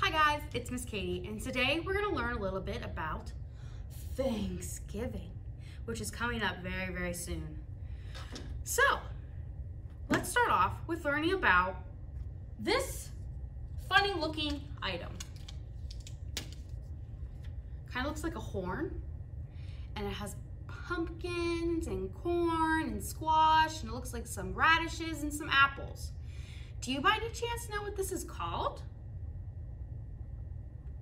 Hi guys, it's Miss Katie, and today we're gonna learn a little bit about Thanksgiving, which is coming up very, very soon. So, let's start off with learning about this funny looking item. Kind of looks like a horn, and it has pumpkins and corn and squash, and it looks like some radishes and some apples. Do you by any chance know what this is called?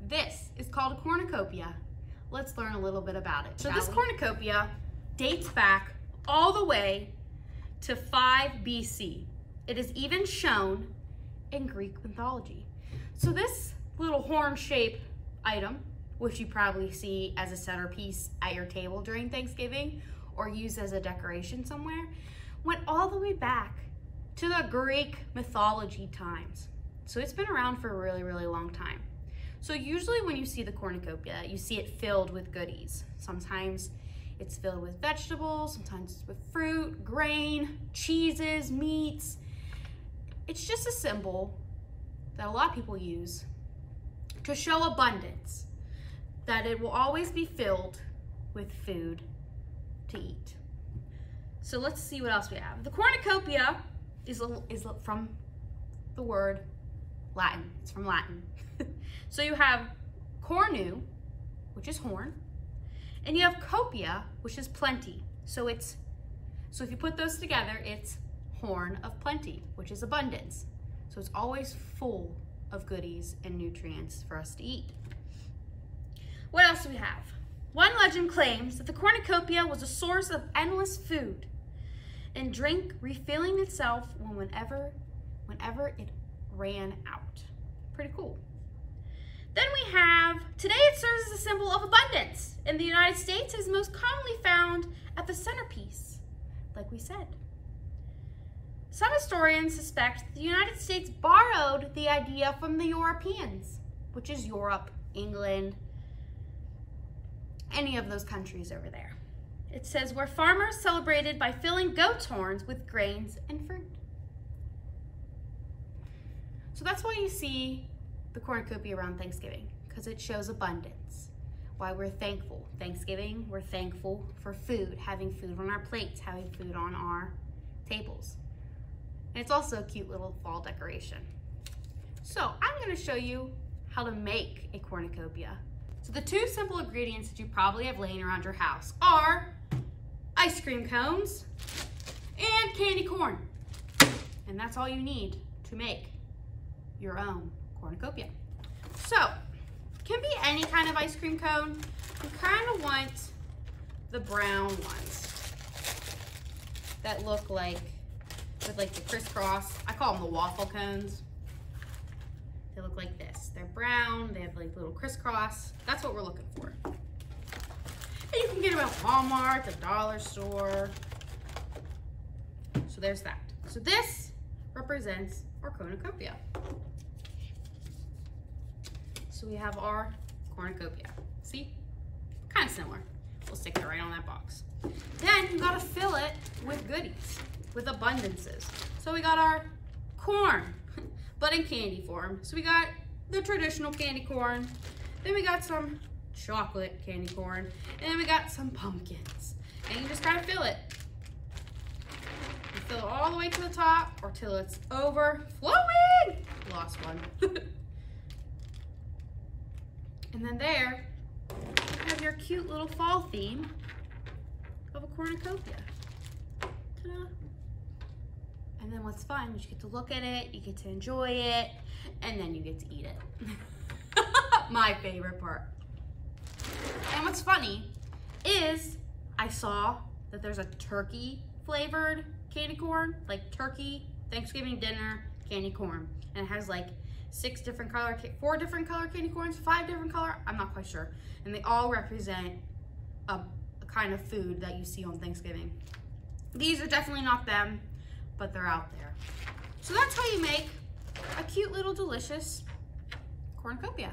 This is called a cornucopia. Let's learn a little bit about it. So this cornucopia dates back all the way to 5 BC. It is even shown in Greek mythology. So this little horn-shaped item, which you probably see as a centerpiece at your table during Thanksgiving or used as a decoration somewhere, went all the way back to the Greek mythology times. So it's been around for a really, really long time. So usually when you see the cornucopia, you see it filled with goodies. Sometimes it's filled with vegetables, sometimes it's with fruit, grain, cheeses, meats. It's just a symbol that a lot of people use to show abundance, that it will always be filled with food to eat. So let's see what else we have. The cornucopia is, is from the word Latin. It's from Latin. so you have cornu, which is horn, and you have copia, which is plenty. So it's so if you put those together, it's horn of plenty, which is abundance. So it's always full of goodies and nutrients for us to eat. What else do we have? One legend claims that the cornucopia was a source of endless food and drink refilling itself whenever, whenever it ran out. Pretty cool. Then we have, today it serves as a symbol of abundance. In the United States, is most commonly found at the centerpiece, like we said. Some historians suspect the United States borrowed the idea from the Europeans, which is Europe, England, any of those countries over there. It says, where farmers celebrated by filling goat's horns with grains and fruit. So that's why you see the cornucopia around Thanksgiving, because it shows abundance. Why we're thankful. Thanksgiving, we're thankful for food, having food on our plates, having food on our tables. And it's also a cute little fall decoration. So I'm gonna show you how to make a cornucopia. So the two simple ingredients that you probably have laying around your house are ice cream cones and candy corn. And that's all you need to make your own cornucopia. So, can be any kind of ice cream cone. You kind of want the brown ones that look like with like the crisscross. I call them the waffle cones. They look like this. They're brown, they have like little crisscross. That's what we're looking for. And you can get them at Walmart, the dollar store. So there's that. So this represents our cornucopia. So we have our cornucopia. See? Kind of similar. We'll stick it right on that box. Then you gotta fill it with goodies with abundances. So we got our corn, but in candy form. So we got the traditional candy corn. Then we got some chocolate candy corn. And then we got some pumpkins. And you just gotta fill it. You fill it all the way to the top or till it's overflowing. Lost one. and then there, you have your cute little fall theme of a cornucopia. And then what's fun is you get to look at it, you get to enjoy it, and then you get to eat it. My favorite part. And what's funny is I saw that there's a turkey flavored candy corn, like turkey Thanksgiving dinner candy corn. And it has like six different color, four different color candy corns, five different color, I'm not quite sure. And they all represent a, a kind of food that you see on Thanksgiving. These are definitely not them but they're out there. So that's how you make a cute little delicious cornucopia.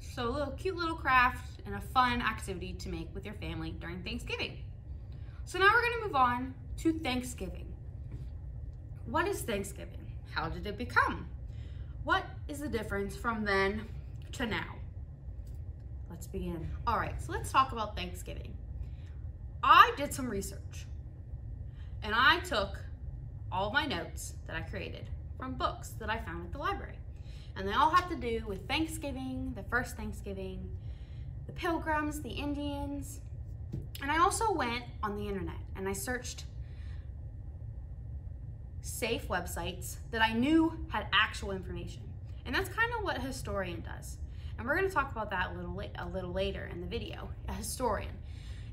So a little cute little craft and a fun activity to make with your family during Thanksgiving. So now we're gonna move on to Thanksgiving. What is Thanksgiving? How did it become? What is the difference from then to now. Let's begin. All right, so let's talk about Thanksgiving. I did some research and I took all my notes that I created from books that I found at the library. And they all have to do with Thanksgiving, the first Thanksgiving, the pilgrims, the Indians. And I also went on the internet and I searched safe websites that I knew had actual information. And that's kind of what a historian does. And we're going to talk about that a little, a little later in the video. A historian.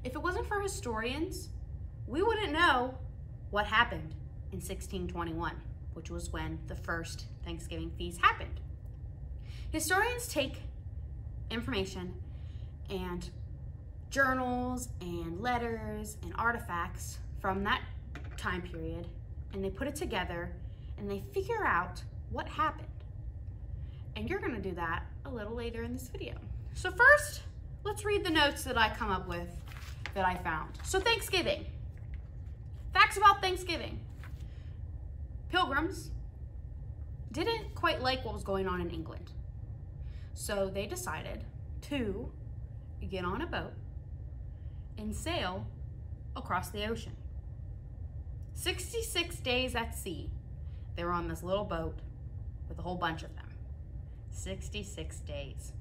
If it wasn't for historians, we wouldn't know what happened in 1621, which was when the first Thanksgiving feast happened. Historians take information and journals and letters and artifacts from that time period and they put it together and they figure out what happened. And you're gonna do that a little later in this video. So first, let's read the notes that I come up with that I found. So Thanksgiving. Facts about Thanksgiving. Pilgrims didn't quite like what was going on in England. So they decided to get on a boat and sail across the ocean. 66 days at sea. They were on this little boat with a whole bunch of them. 66 days.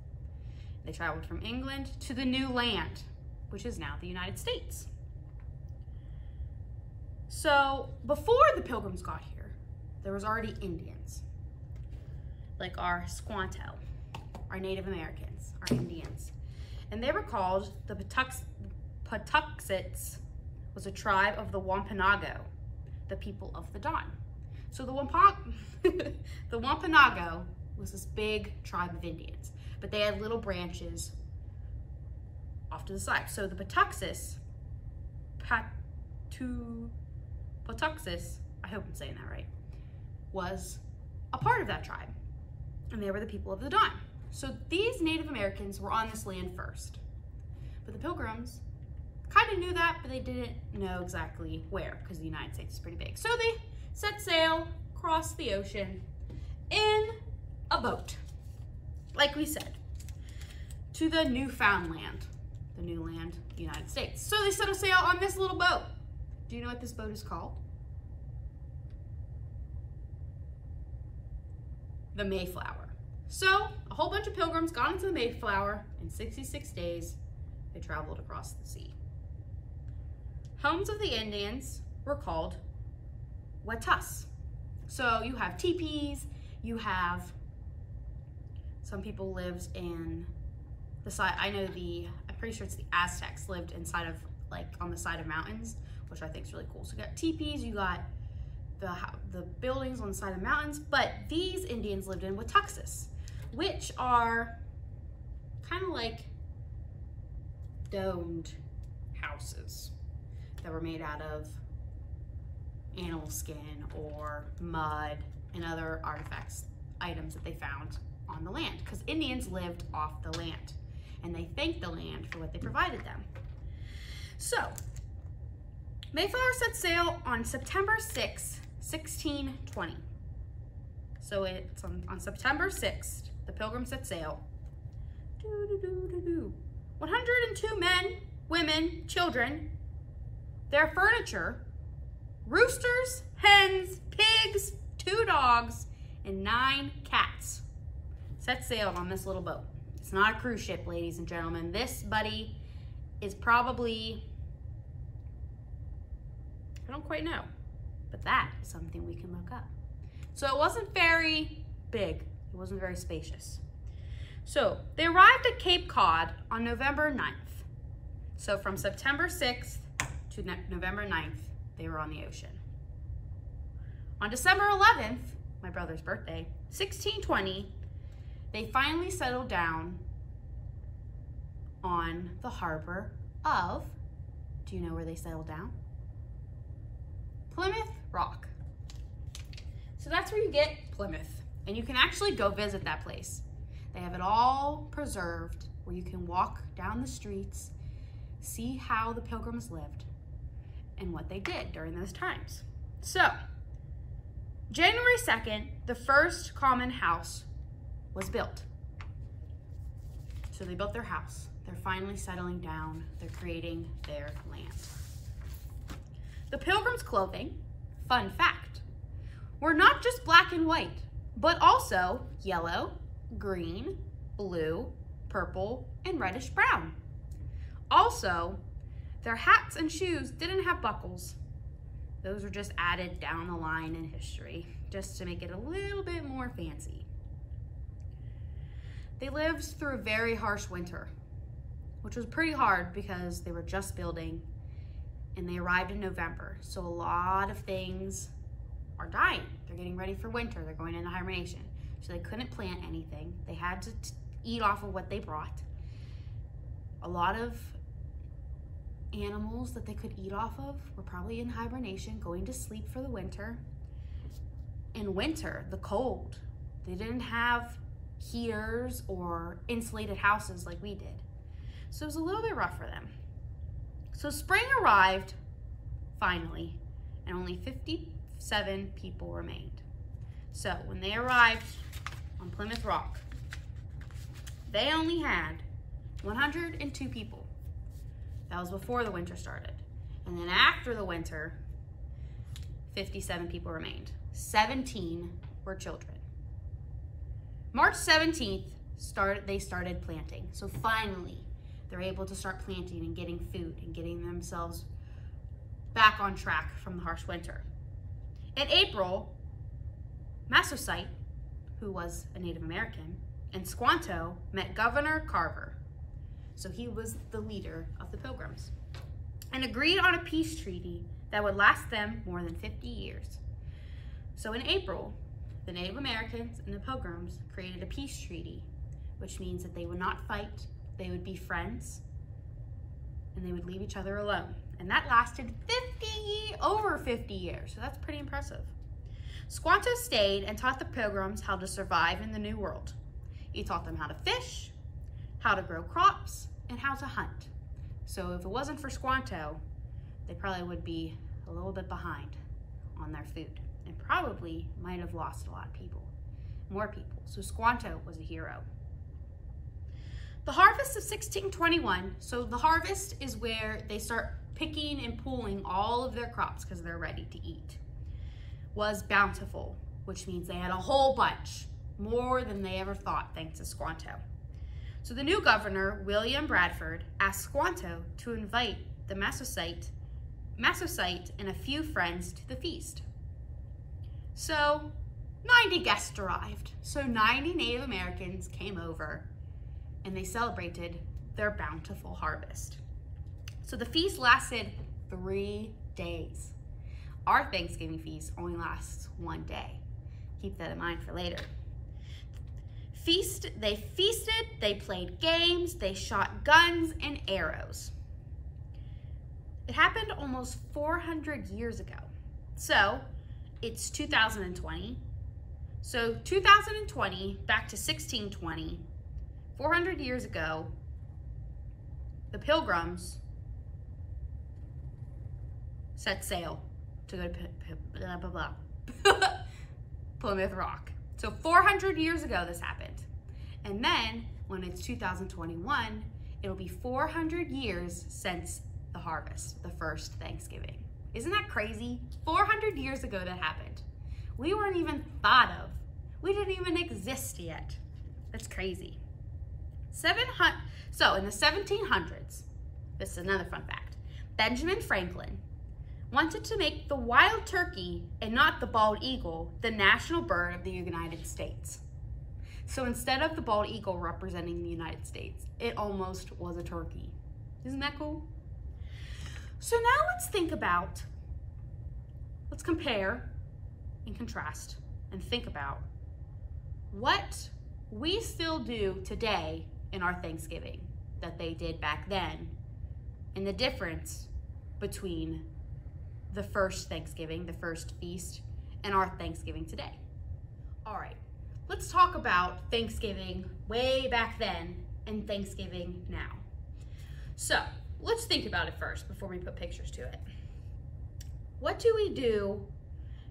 They traveled from England to the new land, which is now the United States. So before the pilgrims got here, there was already Indians, like our Squanto, our Native Americans, our Indians. And they were called the Patuxets, Patuxets was a tribe of the Wampanoag, the people of the dawn. So the, Wampag the Wampanoag was this big tribe of Indians, but they had little branches off to the side. So the Patuxis, Patu, Patuxis, I hope I'm saying that right, was a part of that tribe. And they were the people of the dawn. So these Native Americans were on this land first. But the Pilgrims kind of knew that, but they didn't know exactly where because the United States is pretty big. So they set sail across the ocean in a boat, like we said, to the Newfoundland, the new land, United States. So they set a sail on this little boat. Do you know what this boat is called? The Mayflower. So a whole bunch of pilgrims got into the Mayflower in 66 days. They traveled across the sea. Homes of the Indians were called wetus. So you have teepees, you have, some people lived in the side, I know the, I'm pretty sure it's the Aztecs lived inside of, like on the side of mountains, which I think is really cool. So you got teepees, you got the, the buildings on the side of mountains, but these Indians lived in Watuxis, which are kind of like domed houses that were made out of animal skin or mud and other artifacts, items that they found on the land because Indians lived off the land and they thanked the land for what they provided them. So, Mayflower set sail on September 6, 1620. So it's on, on September 6th, the pilgrims set sail. 102 men, women, children, their furniture, roosters, hens, pigs, two dogs, and nine cats set sail on this little boat. It's not a cruise ship, ladies and gentlemen. This buddy is probably, I don't quite know, but that is something we can look up. So it wasn't very big. It wasn't very spacious. So they arrived at Cape Cod on November 9th. So from September 6th to November 9th, they were on the ocean. On December 11th, my brother's birthday, 1620, they finally settled down on the harbor of, do you know where they settled down? Plymouth Rock. So that's where you get Plymouth. And you can actually go visit that place. They have it all preserved where you can walk down the streets, see how the pilgrims lived and what they did during those times. So, January 2nd, the first common house was built. So they built their house. They're finally settling down. They're creating their land. The pilgrims' clothing, fun fact, were not just black and white, but also yellow, green, blue, purple, and reddish brown. Also, their hats and shoes didn't have buckles. Those were just added down the line in history, just to make it a little bit more fancy. They lived through a very harsh winter, which was pretty hard because they were just building and they arrived in November. So a lot of things are dying. They're getting ready for winter. They're going into hibernation. So they couldn't plant anything. They had to eat off of what they brought. A lot of animals that they could eat off of were probably in hibernation, going to sleep for the winter. In winter, the cold, they didn't have heaters or insulated houses like we did. So it was a little bit rough for them. So spring arrived, finally, and only 57 people remained. So when they arrived on Plymouth Rock, they only had 102 people. That was before the winter started. And then after the winter, 57 people remained. 17 were children. March 17th, start, they started planting. So finally, they're able to start planting and getting food and getting themselves back on track from the harsh winter. In April, Massasoit, who was a Native American, and Squanto met Governor Carver. So he was the leader of the Pilgrims and agreed on a peace treaty that would last them more than 50 years. So in April, the Native Americans and the Pilgrims created a peace treaty, which means that they would not fight they would be friends, and they would leave each other alone. And that lasted 50, over 50 years, so that's pretty impressive. Squanto stayed and taught the pilgrims how to survive in the New World. He taught them how to fish, how to grow crops, and how to hunt. So if it wasn't for Squanto, they probably would be a little bit behind on their food and probably might have lost a lot of people, more people. So Squanto was a hero. The harvest of 1621, so the harvest is where they start picking and pulling all of their crops because they're ready to eat, was bountiful, which means they had a whole bunch, more than they ever thought thanks to Squanto. So the new governor, William Bradford, asked Squanto to invite the Massasoit, Massasoit and a few friends to the feast. So 90 guests arrived. So 90 Native Americans came over and they celebrated their bountiful harvest. So the feast lasted three days. Our Thanksgiving feast only lasts one day. Keep that in mind for later. Feast, they feasted, they played games, they shot guns and arrows. It happened almost 400 years ago. So it's 2020. So 2020 back to 1620 400 years ago, the pilgrims set sail to go to blah, blah, blah, Plymouth Rock. So 400 years ago this happened. And then when it's 2021, it'll be 400 years since the harvest, the first Thanksgiving. Isn't that crazy? 400 years ago that happened. We weren't even thought of. We didn't even exist yet. That's crazy. 700, so in the 1700s, this is another fun fact, Benjamin Franklin wanted to make the wild turkey and not the bald eagle the national bird of the United States. So instead of the bald eagle representing the United States, it almost was a turkey. Isn't that cool? So now let's think about, let's compare and contrast and think about what we still do today in our Thanksgiving that they did back then and the difference between the first Thanksgiving, the first feast, and our Thanksgiving today. All right, let's talk about Thanksgiving way back then and Thanksgiving now. So let's think about it first before we put pictures to it. What do we do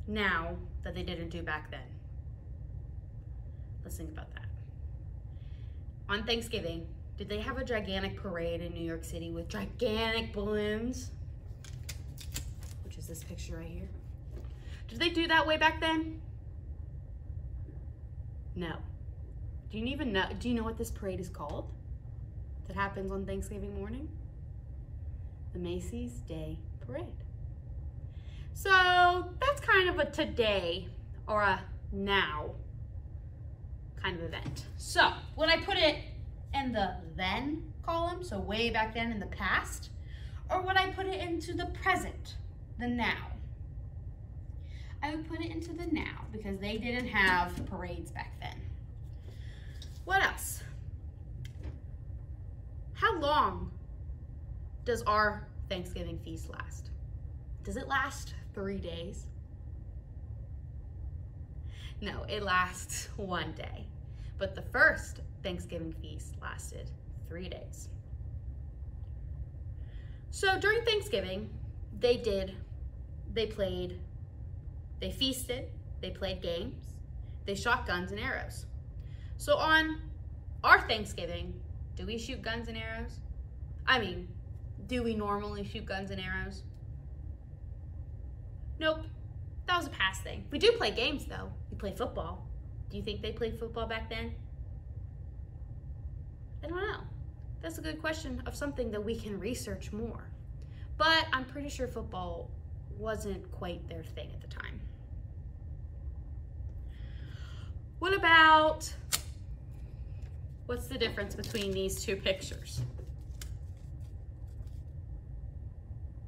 now that they didn't do back then? Let's think about that on Thanksgiving, Did they have a gigantic parade in New York City with gigantic balloons? This picture right here. Did they do that way back then? No. Do you even know, do you know what this parade is called? That happens on Thanksgiving morning? The Macy's Day Parade. So that's kind of a today or a now kind of event. So when I put it in the then column, so way back then in the past, or would I put it into the present, the now? I would put it into the now because they didn't have parades back then. What else? How long does our Thanksgiving feast last? Does it last three days? No, it lasts one day. But the first Thanksgiving feast lasted three days. So during Thanksgiving, they did, they played, they feasted, they played games, they shot guns and arrows. So on our Thanksgiving, do we shoot guns and arrows? I mean, do we normally shoot guns and arrows? Nope. That was a past thing. We do play games though. We play football. Do you think they played football back then? I don't know. That's a good question of something that we can research more. But I'm pretty sure football wasn't quite their thing at the time. What about, what's the difference between these two pictures?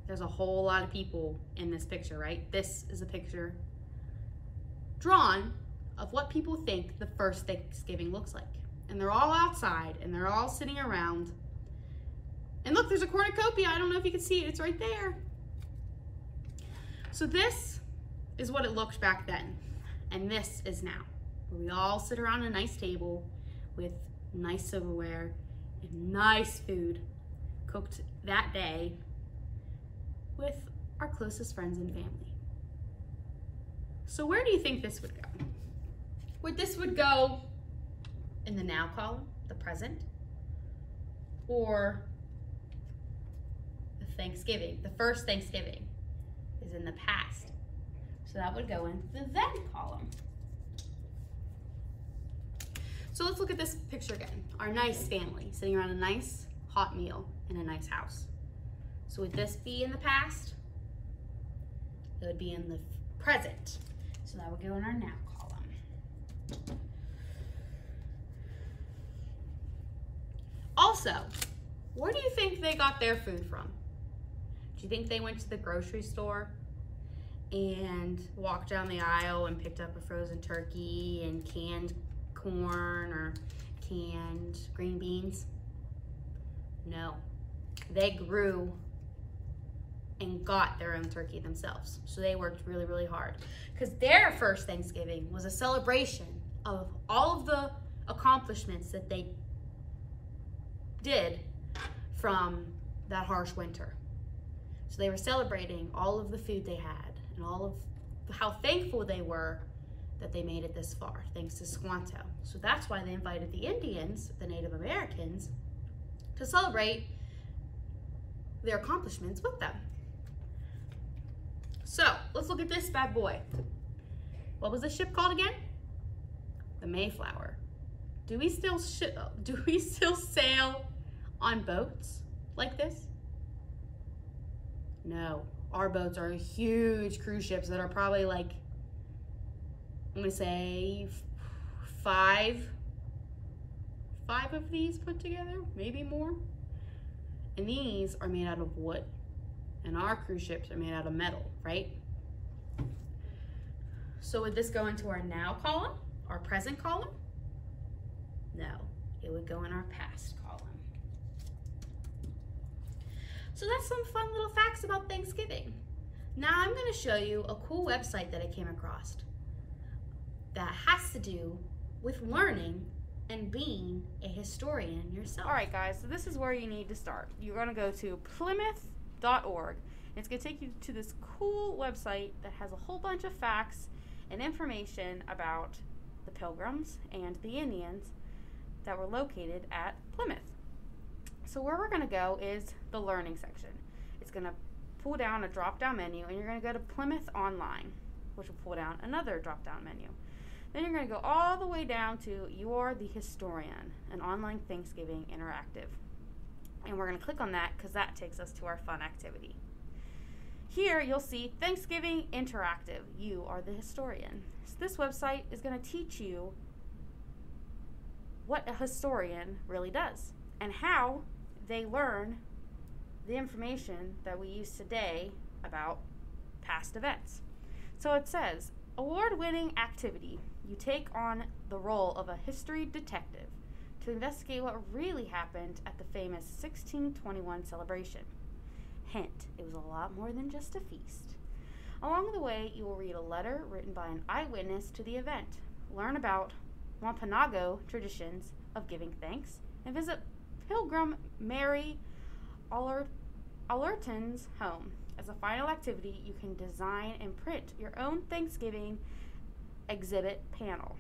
There's a whole lot of people in this picture, right? This is a picture drawn of what people think the first Thanksgiving looks like. And they're all outside and they're all sitting around. And look, there's a cornucopia. I don't know if you can see it. It's right there. So this is what it looked back then. And this is now. We all sit around a nice table with nice silverware and nice food cooked that day with our closest friends and family. So where do you think this would go? Would this would go in the now column, the present, or the Thanksgiving, the first Thanksgiving is in the past. So that would go in the then column. So let's look at this picture again. Our nice family sitting around a nice hot meal in a nice house. So would this be in the past? It would be in the present. So that would go in our now column. Also, where do you think they got their food from? Do you think they went to the grocery store and walked down the aisle and picked up a frozen turkey and canned corn or canned green beans? No, they grew and got their own turkey themselves. So they worked really, really hard. Because their first Thanksgiving was a celebration of all of the accomplishments that they did from that harsh winter. So they were celebrating all of the food they had and all of how thankful they were that they made it this far, thanks to Squanto. So that's why they invited the Indians, the Native Americans, to celebrate their accomplishments with them. So let's look at this bad boy. What was the ship called again? The Mayflower. Do we still do we still sail on boats like this? No, our boats are huge cruise ships that are probably like I'm gonna say five five of these put together, maybe more. And these are made out of wood and our cruise ships are made out of metal, right? So would this go into our now column, our present column? No, it would go in our past column. So that's some fun little facts about Thanksgiving. Now I'm gonna show you a cool website that I came across that has to do with learning and being a historian yourself. All right, guys, so this is where you need to start. You're gonna go to plimoth.org. It's going to take you to this cool website that has a whole bunch of facts and information about the Pilgrims and the Indians that were located at Plymouth. So where we're gonna go is the learning section. It's gonna pull down a drop-down menu and you're gonna go to Plymouth Online, which will pull down another drop-down menu. Then you're gonna go all the way down to You Are the Historian, an online Thanksgiving interactive. And we're gonna click on that because that takes us to our fun activity. Here you'll see Thanksgiving Interactive. You are the historian. So this website is going to teach you what a historian really does and how they learn the information that we use today about past events. So it says, award winning activity. You take on the role of a history detective to investigate what really happened at the famous 1621 celebration. Hint, it was a lot more than just a feast. Along the way, you will read a letter written by an eyewitness to the event, learn about Wampanoag traditions of giving thanks, and visit Pilgrim Mary Allerton's home. As a final activity, you can design and print your own Thanksgiving exhibit panel.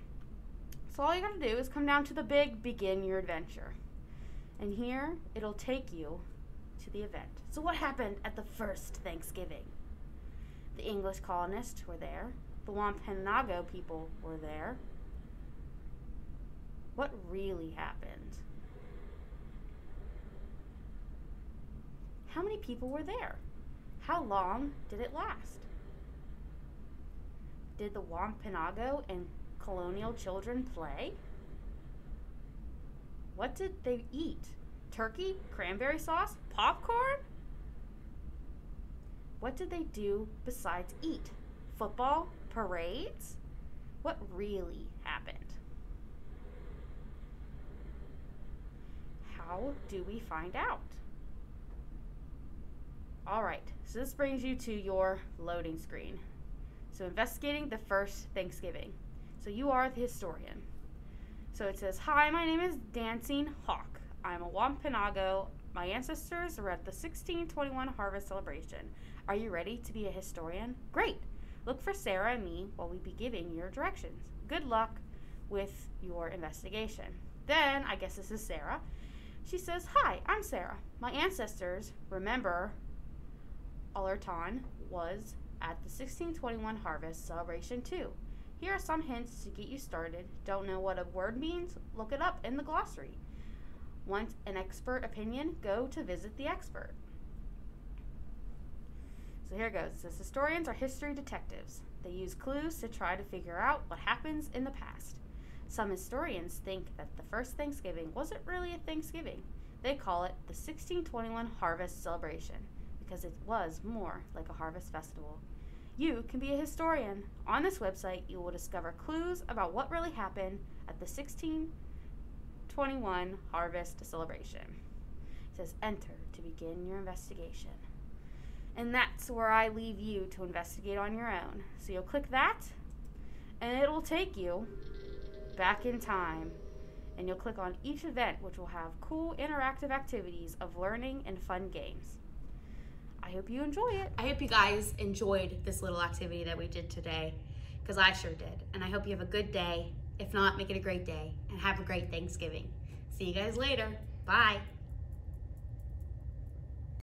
So all you gotta do is come down to the big begin your adventure. And here it'll take you to the event. So, what happened at the first Thanksgiving? The English colonists were there, the Wampanoag people were there. What really happened? How many people were there? How long did it last? Did the Wampanoag and colonial children play? What did they eat? Turkey? Cranberry sauce? Popcorn? What did they do besides eat? Football? Parades? What really happened? How do we find out? All right, so this brings you to your loading screen. So investigating the first Thanksgiving. So you are the historian. So it says, Hi, my name is Dancing Hawk. I'm a Wampanoag. My ancestors were at the 1621 harvest celebration. Are you ready to be a historian? Great! Look for Sarah and me while we be giving your directions. Good luck with your investigation. Then, I guess this is Sarah. She says, Hi, I'm Sarah. My ancestors, Remember, Allerton was at the 1621 harvest celebration too. Here are some hints to get you started. Don't know what a word means? Look it up in the glossary. Want an expert opinion? Go to visit the expert. So here goes. It says historians are history detectives. They use clues to try to figure out what happens in the past. Some historians think that the first Thanksgiving wasn't really a Thanksgiving. They call it the 1621 harvest celebration because it was more like a harvest festival. You can be a historian. On this website, you will discover clues about what really happened at the 1621 Harvest Celebration. It says enter to begin your investigation. And that's where I leave you to investigate on your own. So you'll click that, and it'll take you back in time. And you'll click on each event, which will have cool interactive activities of learning and fun games. I hope you enjoy it. I hope you guys enjoyed this little activity that we did today, because I sure did. And I hope you have a good day if not, make it a great day and have a great Thanksgiving. See you guys later. Bye.